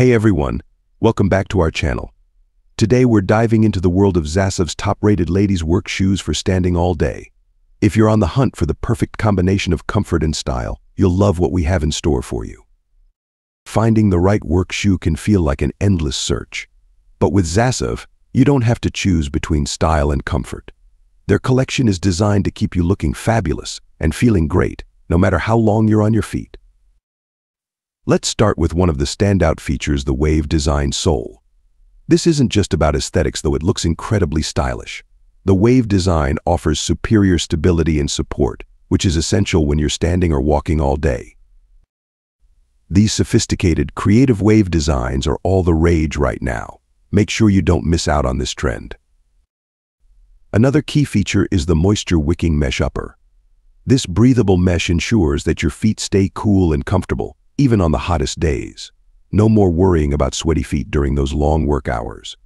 Hey everyone, welcome back to our channel. Today we're diving into the world of Zasav's top-rated ladies' work shoes for standing all day. If you're on the hunt for the perfect combination of comfort and style, you'll love what we have in store for you. Finding the right work shoe can feel like an endless search. But with Zasav, you don't have to choose between style and comfort. Their collection is designed to keep you looking fabulous and feeling great, no matter how long you're on your feet. Let's start with one of the standout features, the Wave Design Sole. This isn't just about aesthetics, though it looks incredibly stylish. The Wave design offers superior stability and support, which is essential when you're standing or walking all day. These sophisticated, creative wave designs are all the rage right now. Make sure you don't miss out on this trend. Another key feature is the moisture-wicking mesh upper. This breathable mesh ensures that your feet stay cool and comfortable, even on the hottest days. No more worrying about sweaty feet during those long work hours.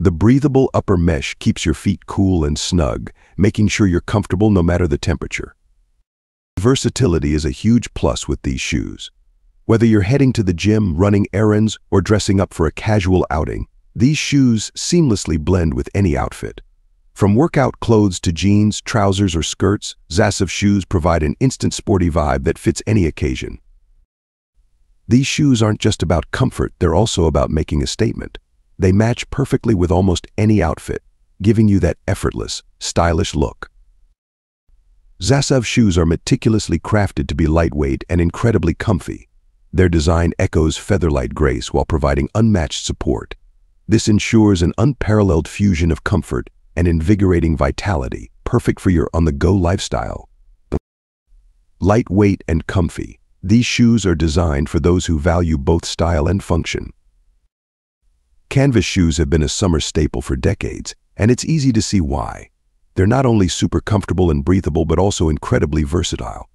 The breathable upper mesh keeps your feet cool and snug, making sure you're comfortable no matter the temperature. Versatility is a huge plus with these shoes. Whether you're heading to the gym, running errands, or dressing up for a casual outing, these shoes seamlessly blend with any outfit. From workout clothes to jeans, trousers, or skirts, Zasav shoes provide an instant sporty vibe that fits any occasion. These shoes aren't just about comfort, they're also about making a statement. They match perfectly with almost any outfit, giving you that effortless, stylish look. Zasav shoes are meticulously crafted to be lightweight and incredibly comfy. Their design echoes featherlight grace while providing unmatched support. This ensures an unparalleled fusion of comfort and invigorating vitality, perfect for your on-the-go lifestyle. Lightweight and comfy, these shoes are designed for those who value both style and function. Canvas shoes have been a summer staple for decades, and it's easy to see why. They're not only super comfortable and breathable, but also incredibly versatile.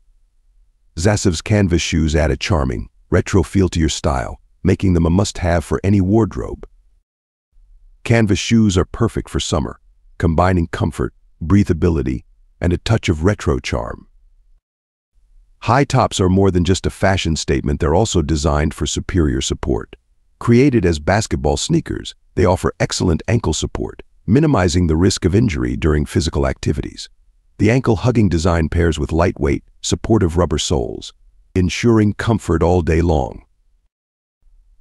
Zasav's canvas shoes add a charming, retro feel to your style, making them a must-have for any wardrobe. Canvas shoes are perfect for summer, combining comfort, breathability, and a touch of retro charm. High tops are more than just a fashion statement, they're also designed for superior support. Created as basketball sneakers, they offer excellent ankle support, minimizing the risk of injury during physical activities. The ankle-hugging design pairs with lightweight, supportive rubber soles, ensuring comfort all day long.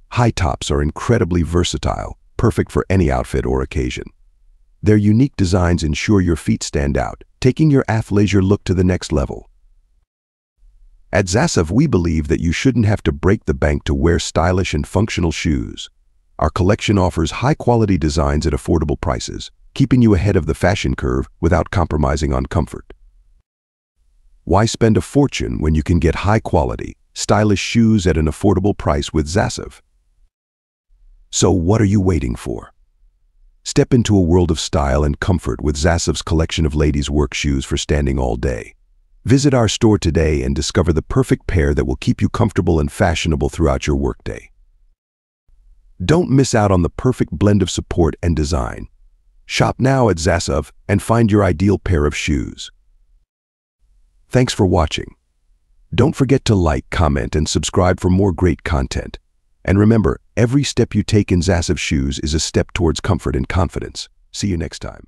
High tops are incredibly versatile, perfect for any outfit or occasion. Their unique designs ensure your feet stand out, taking your athleisure look to the next level. At Zasav, we believe that you shouldn't have to break the bank to wear stylish and functional shoes. Our collection offers high-quality designs at affordable prices, keeping you ahead of the fashion curve without compromising on comfort. Why spend a fortune when you can get high-quality, stylish shoes at an affordable price with Zasav? So what are you waiting for? Step into a world of style and comfort with Zasav's collection of ladies' work shoes for standing all day. Visit our store today and discover the perfect pair that will keep you comfortable and fashionable throughout your workday. Don't miss out on the perfect blend of support and design. Shop now at Zasav and find your ideal pair of shoes. Thanks for watching. Don't forget to like, comment, and subscribe for more great content. And remember, every step you take in Zasav shoes is a step towards comfort and confidence. See you next time.